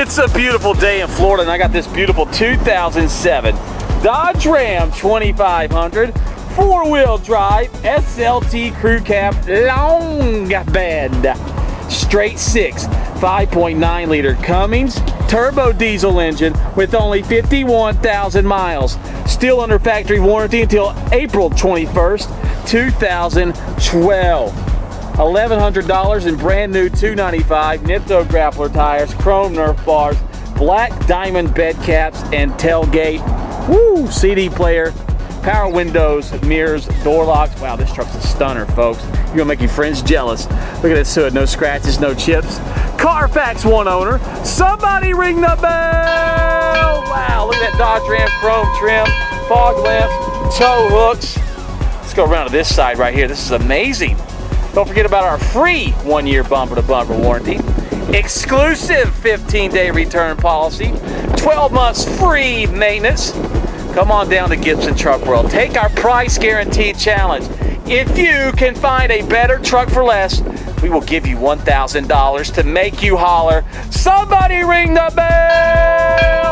It's a beautiful day in Florida, and I got this beautiful 2007 Dodge Ram 2500 four-wheel drive SLT crew cab long bed straight six 5.9 liter Cummins turbo diesel engine with only 51,000 miles. Still under factory warranty until April 21st 2012 $1,100 in brand new 295 Nitto Grappler tires, chrome Nerf bars, black diamond bed caps, and tailgate. Woo! CD player, power windows, mirrors, door locks. Wow, this truck's a stunner, folks. You're gonna make your friends jealous. Look at this hood, no scratches, no chips. Carfax one owner. Somebody ring the bell! Wow, look at that Dodge Ram chrome trim, fog lamps, tow hooks. Let's go around to this side right here. This is amazing. Don't forget about our free one-year bumper-to-bumper warranty, exclusive 15-day return policy, 12 months free maintenance. Come on down to Gibson Truck World. Take our price guarantee challenge. If you can find a better truck for less, we will give you $1,000 to make you holler. Somebody ring the bell!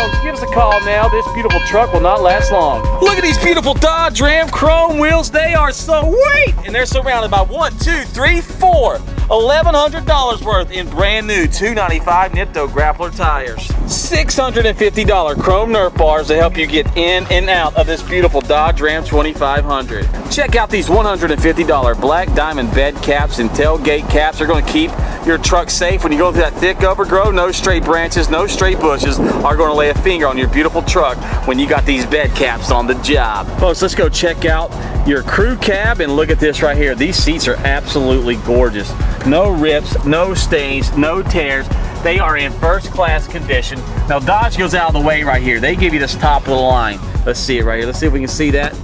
Folks, give us a call now. This beautiful truck will not last long. Look at these beautiful Dodge Ram chrome wheels. They are so weight, and they're surrounded by one, two, three, four. $1,100 worth in brand new 295 Nitto Grappler tires. $650 chrome Nerf bars to help you get in and out of this beautiful Dodge Ram 2500. Check out these $150 black diamond bed caps and tailgate caps. They're going to keep your truck safe when you go through that thick overgrowth. No straight branches, no straight bushes are going to lay a finger on your beautiful truck when you got these bed caps on the job. Folks, let's go check out your crew cab and look at this right here. These seats are absolutely gorgeous. No rips, no stains, no tears. They are in first class condition. Now Dodge goes out of the way right here. They give you this top of the line. Let's see it right here. Let's see if we can see that.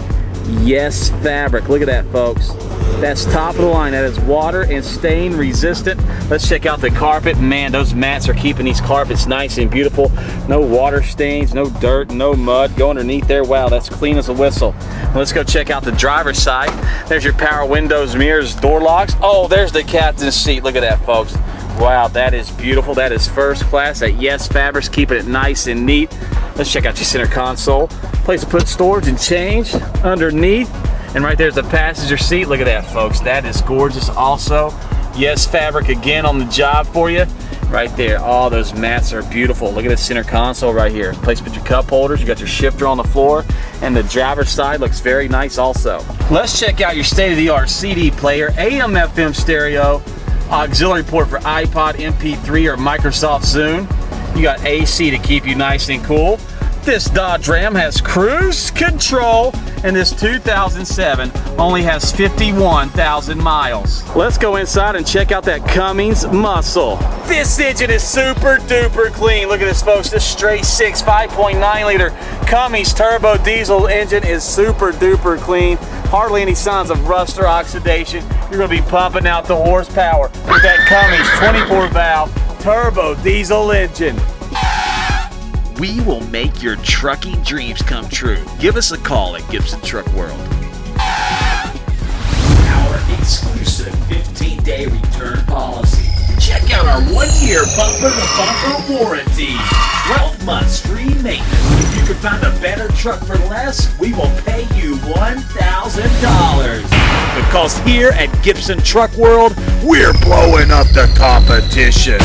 Yes fabric. Look at that folks. That's top of the line. That is water and stain resistant. Let's check out the carpet. Man, those mats are keeping these carpets nice and beautiful. No water stains, no dirt, no mud. Go underneath there. Wow, that's clean as a whistle. Let's go check out the driver's side. There's your power windows, mirrors, door locks. Oh, there's the captain's seat. Look at that, folks. Wow, that is beautiful. That is first class. That Yes Fabrics, keeping it nice and neat. Let's check out your center console. Place to put storage and change underneath. And right there's the passenger seat. Look at that, folks. That is gorgeous also. Yes Fabric again on the job for you. Right there. All those mats are beautiful. Look at the center console right here. Place put your cup holders. You got your shifter on the floor. And the driver's side looks very nice also. Let's check out your state-of-the-art CD player, AM FM stereo, auxiliary port for iPod, MP3, or Microsoft Zune. You got AC to keep you nice and cool. This Dodge Ram has cruise control and this 2007 only has 51,000 miles. Let's go inside and check out that Cummins muscle. This engine is super duper clean. Look at this folks, this straight six 5.9 liter Cummins turbo diesel engine is super duper clean. Hardly any signs of rust or oxidation. You're gonna be pumping out the horsepower with that Cummins 24 valve turbo diesel engine. We will make your trucking dreams come true. Give us a call at Gibson Truck World. Our exclusive 15 day return policy. Check out our one year bumper to bumper warranty. 12 months free maintenance. If you can find a better truck for less, we will pay you $1,000. Because here at Gibson Truck World, we're blowing up the competition.